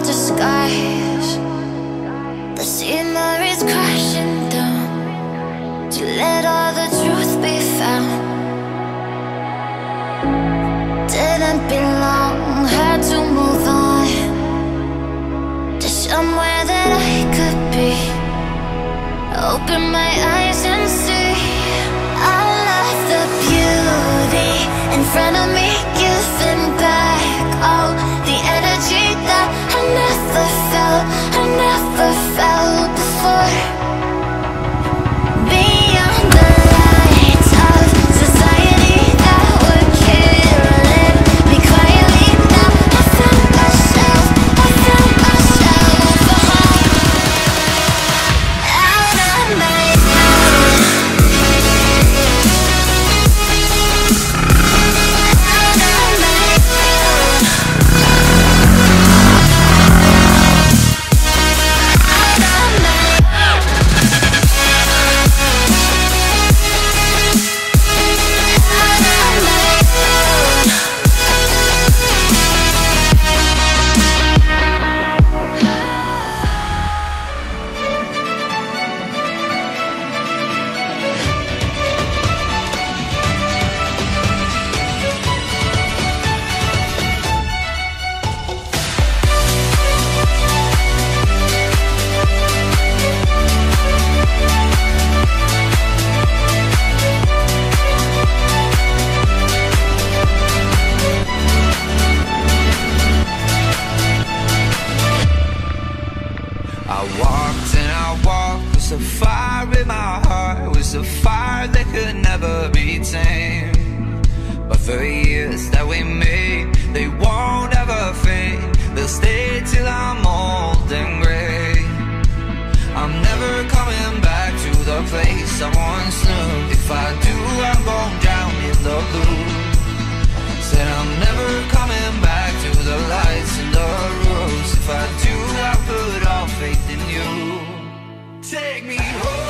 disguise. The scenery's crashing down to let all the truth be found. Didn't belong, had to move on to somewhere that I could be. Open my eyes and see the beauty in front of me, with a fire in my heart, was a fire that could never be tamed. But the years that we made, they won't ever fade. They'll stay till I'm old and gray. I'm never coming back to the place I once knew. If I do, I'm going down in the blue. Said I'm never coming back Take me home.